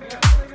Yeah.